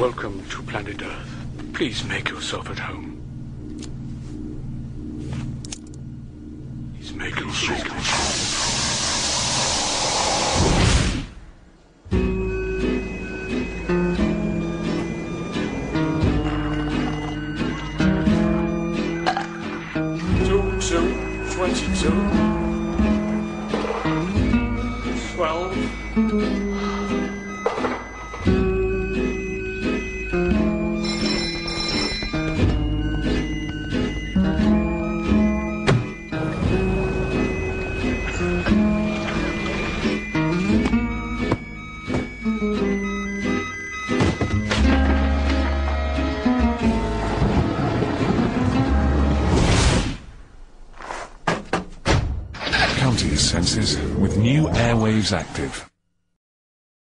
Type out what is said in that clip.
Welcome to planet Earth. Please make yourself at home. Please make yourself at home. Two, two, twenty-two. Twelve. Senses with new airwaves active.